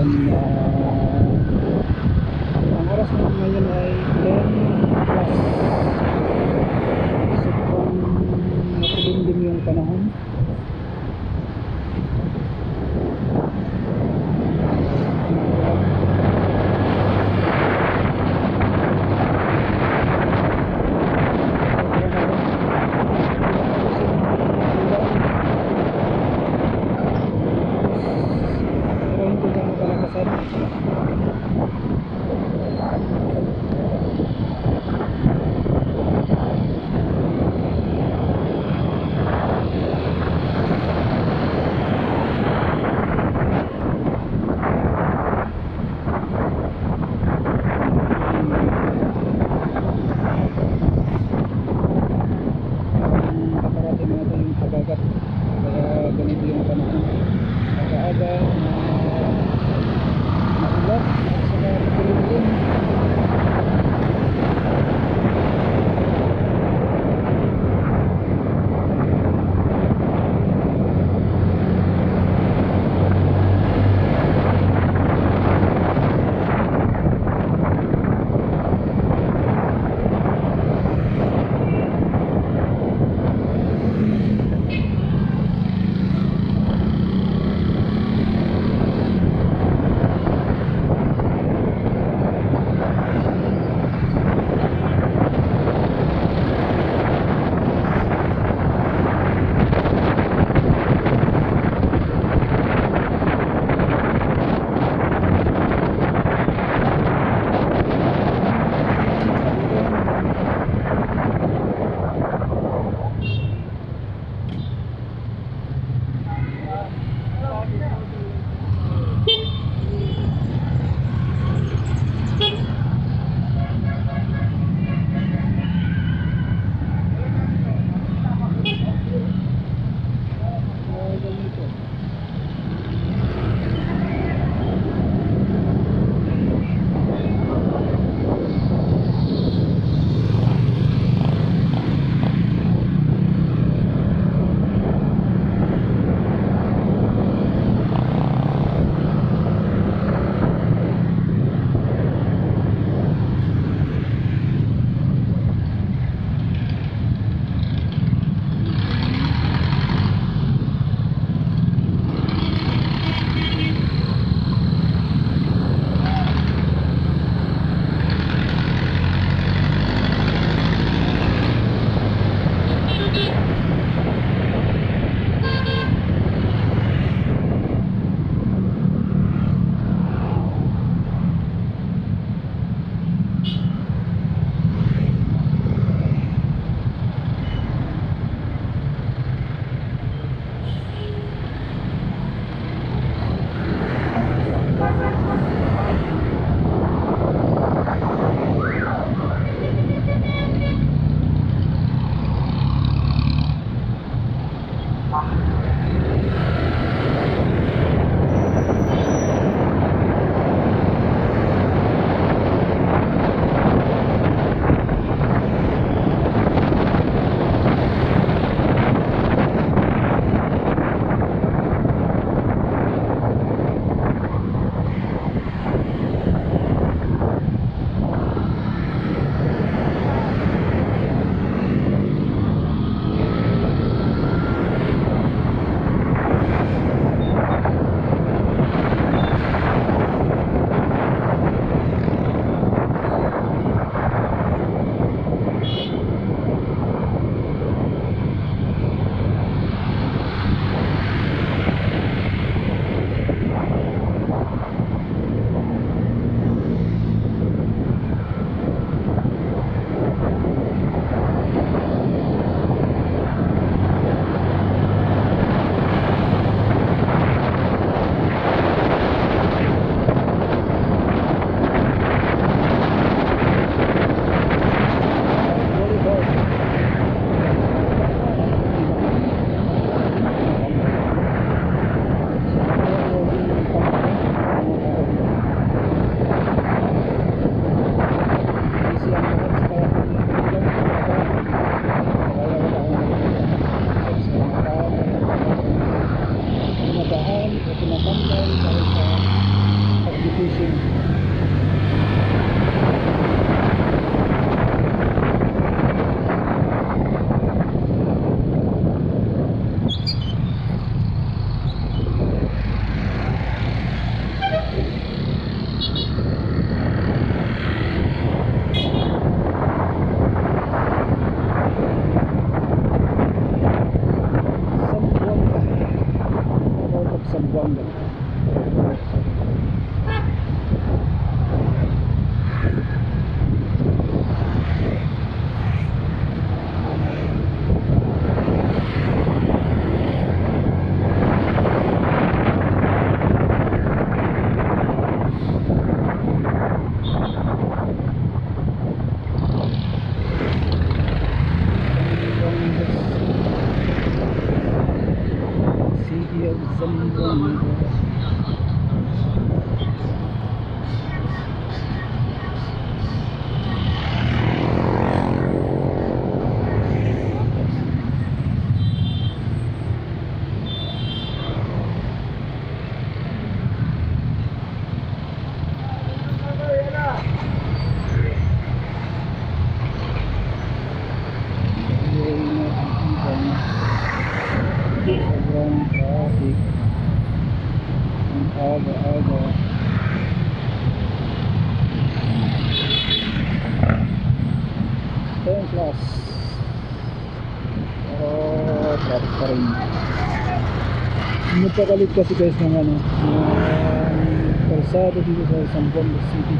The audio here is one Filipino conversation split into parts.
then uh, fishing. Sambonga. Sambonga. some traffic ang aga-aga ten plus. Oh traffic pa rin. Nagpakalit kasi guys ng ano ng kalsada dito sa Zamboanga City.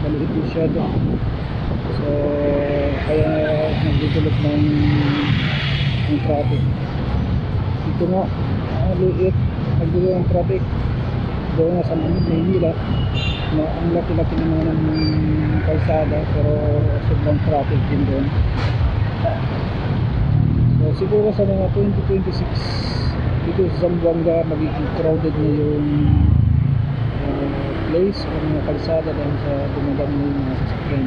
Maliit masyado so kaya nagdudulot ng ng traffic nga ang liit nagdulot ng traffic doon nga sa Maynila na ang laki-laki naman ng kalsada pero sobrang traffic din doon. So siguro sa mga 2026 dito sa Zamboanga magiging crowded na yung uh, place o mga kalsada dahil sa dumadami na yung mga sasakyan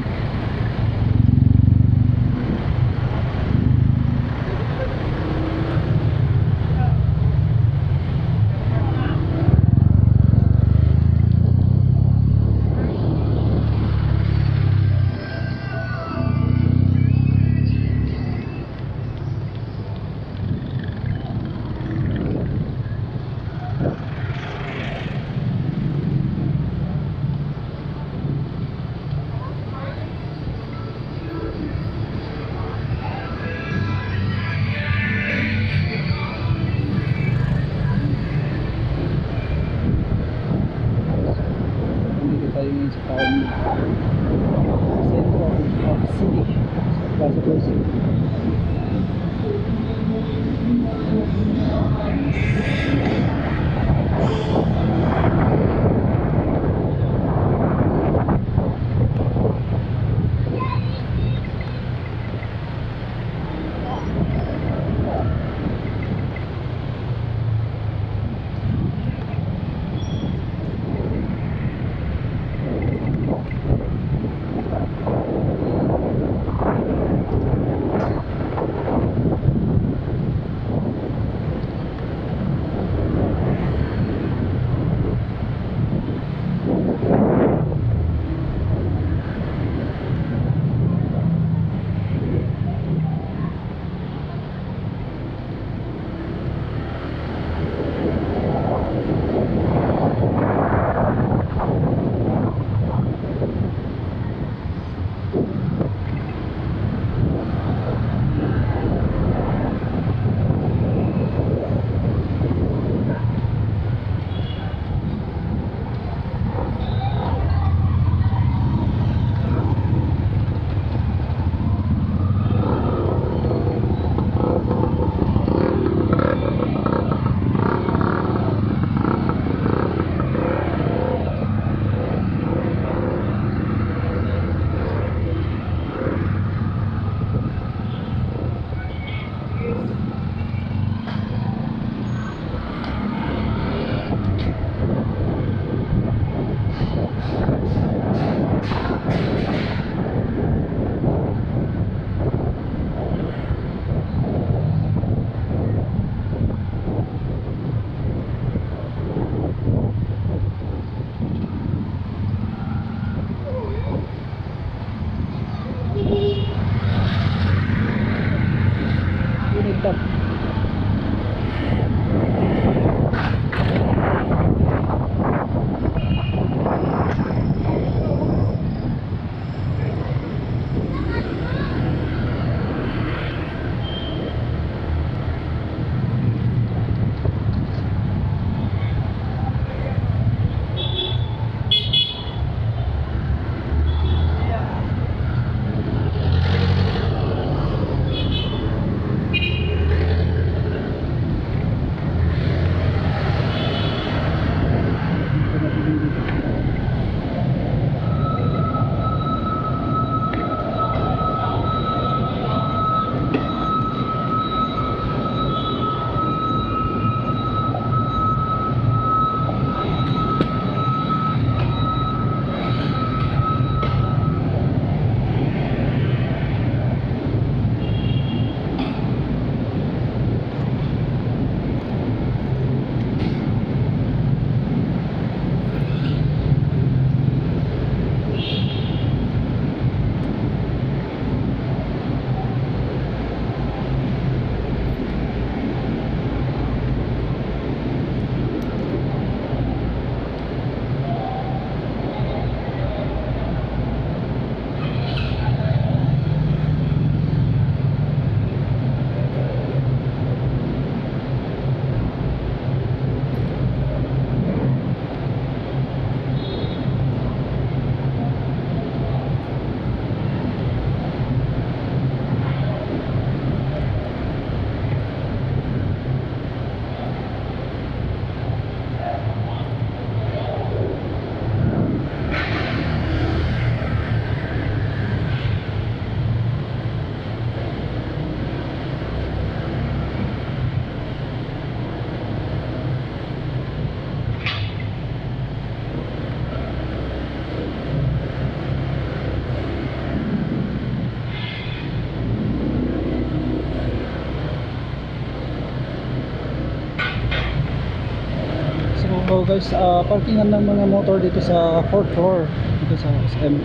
Guys, ah, parkingan ng mga motor dito sa 4th floor dito sa SM.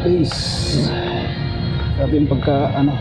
Space. Grabe yung pagka ano,